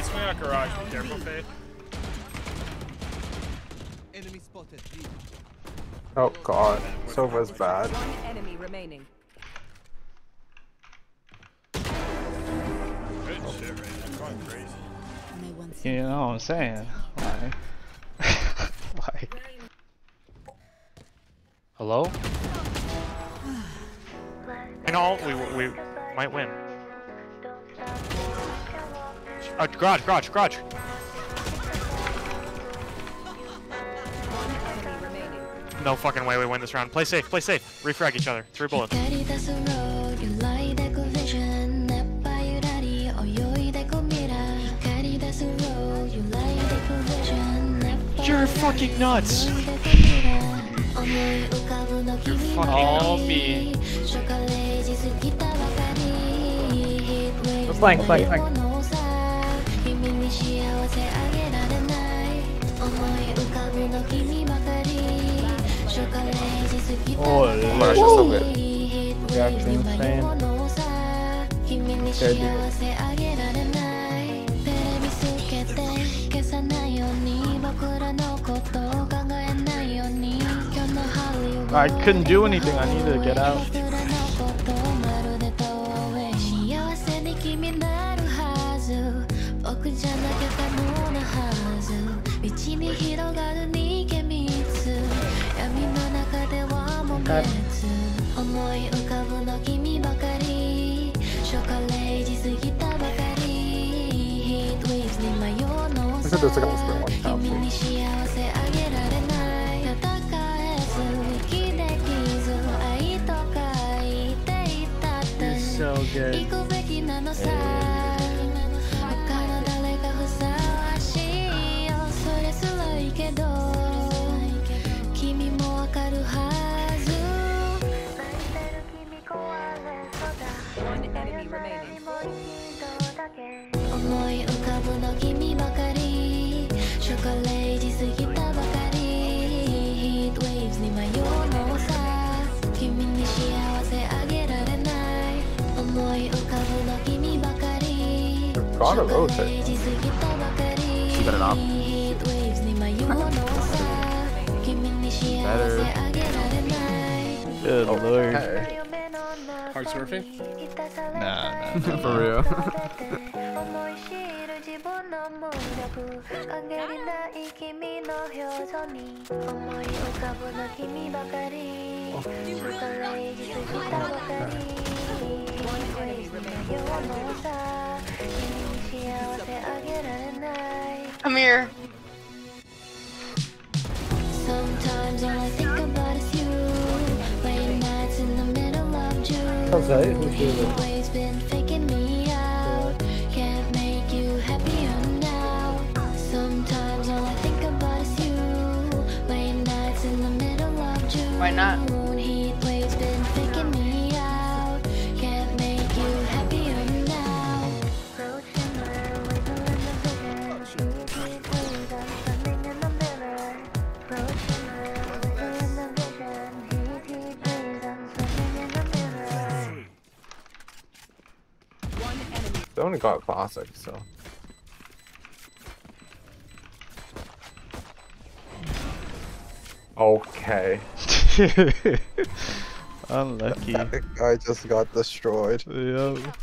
I swing out garage. Be careful, Faith. Enemy spotted. Oh god, Sova's bad. One enemy remaining. Good shit, right? I'm going crazy. You know what I'm saying? Like, like. Hello? And all we we might win. A garage, garage, garage. No fucking way we win this round. Play safe, play safe. Refrag each other. Three bullets. You're fucking nuts! You're fucking All me. Flank, playing? ない思い浮かぶの君ばかり初夏0時過ぎたばかり Oh, Flash is so good. Reaction insane. Good. テレビつけて消さないように僕らのことを考えないように今日のハリウッド I couldn't do anything. I needed to get out. 道に広がる逃げ道闇の中ではも滅思い浮かぶの君ばかり初夏0時過ぎたばかり Heat waves に迷うの tap. 君に幸せあげられない戦えず息できず愛と書いていたって行.くべきなのさ enemy remaining. Got it off. Better. Good lord. Hard surfing? Nah, nah. For real. 思い in the middle of June. Why not? Enemy. They only got classic, so. Okay. Unlucky. That guy just got destroyed. Yep.